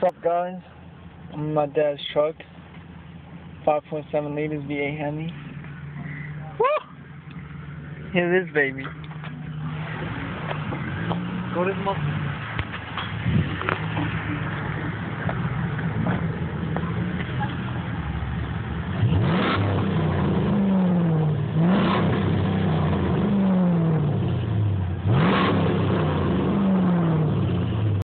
What's up guys? I'm in my dad's truck. 5.7 liters V8 Hemi. Woo! Here it is baby. Go to the muscle.